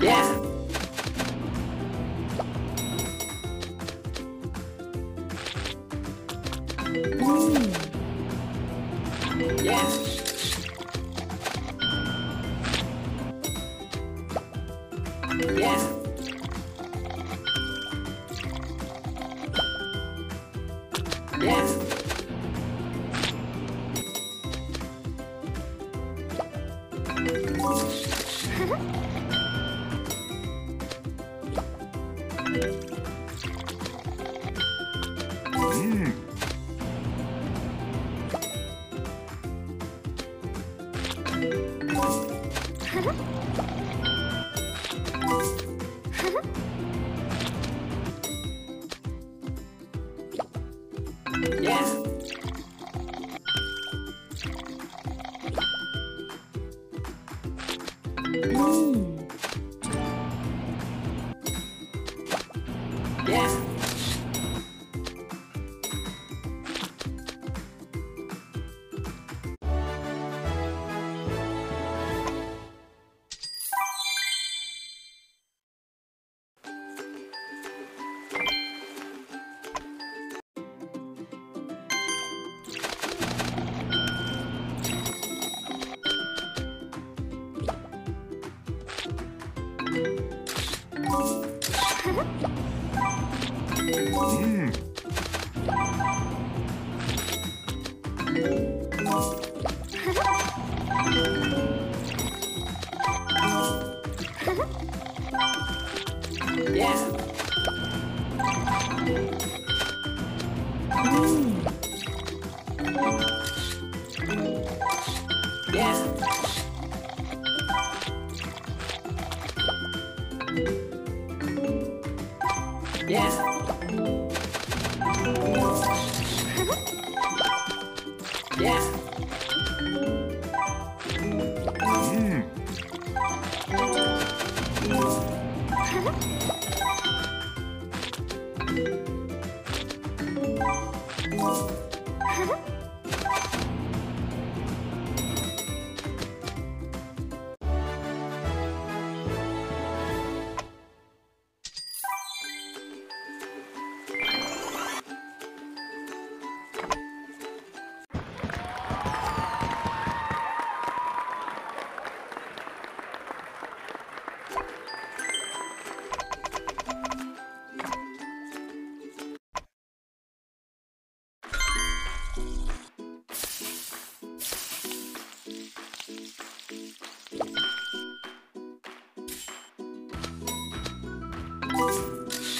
yeah. Mm. Yeah. Yeah. Yeah. Yeah. Mm. Yeah. 呵 呵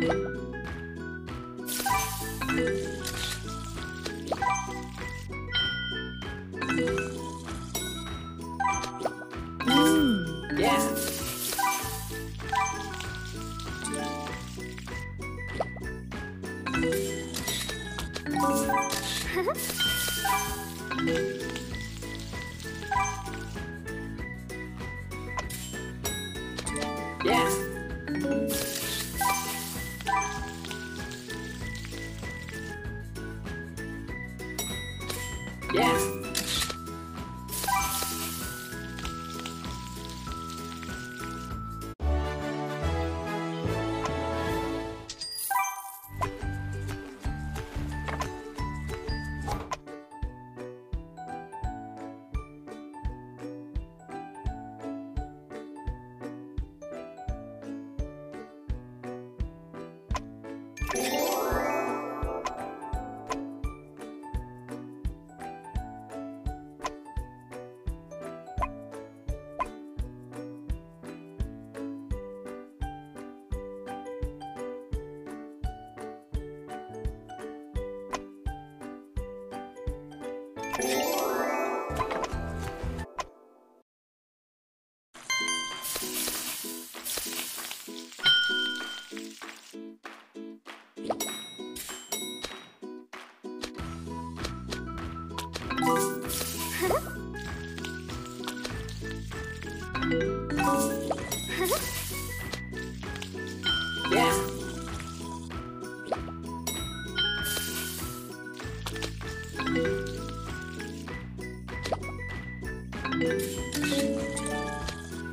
Yeah.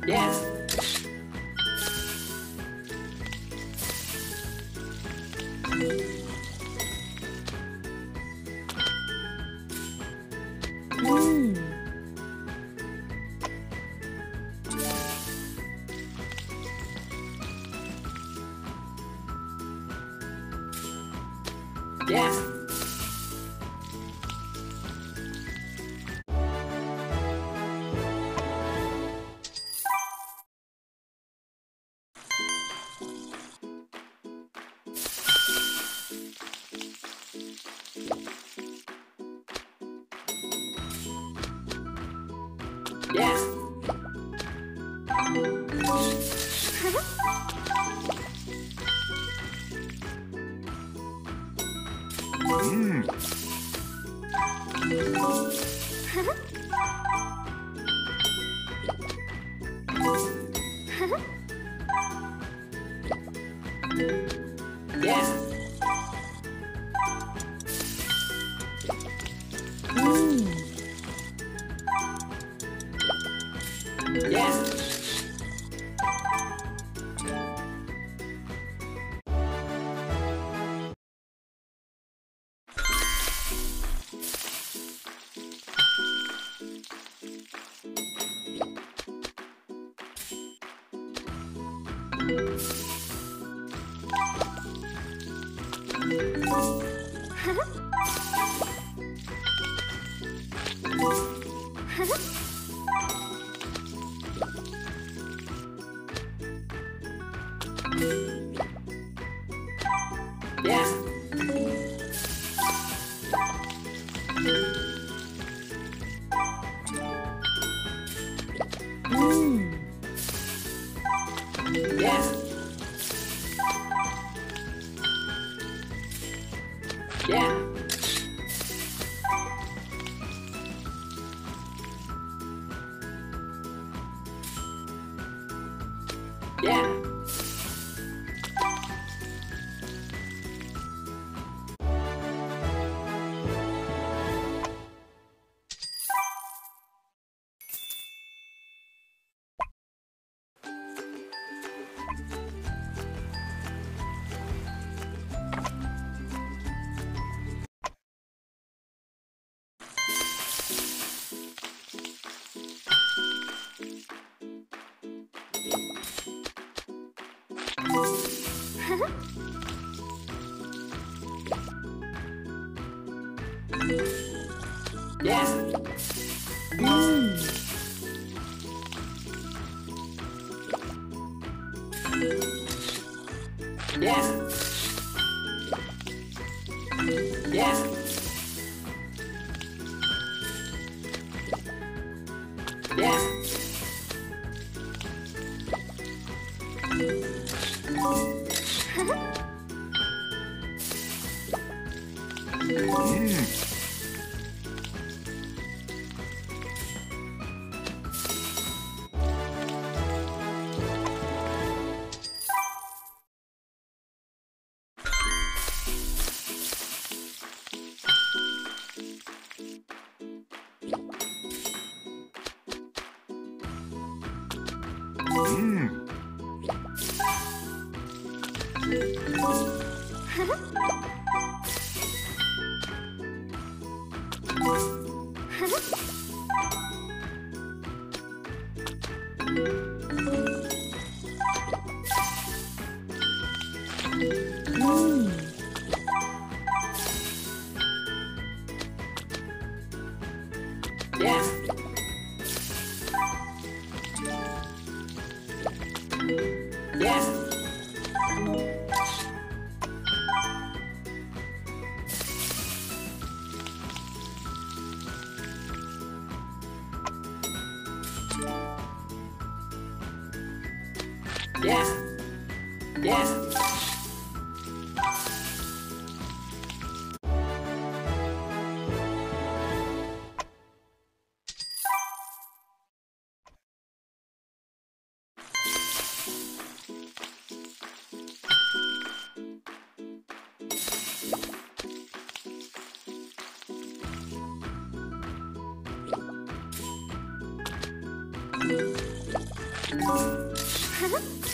Yes. 음. Ha ha! Yeah. Yeah. Yeah. Yeah. Yeah. Huh?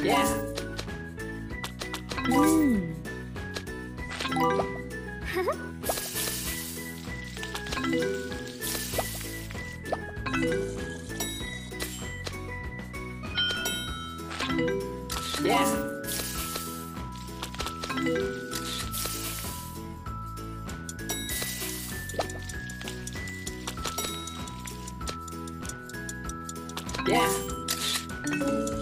Yeah. Yeah. Yeah.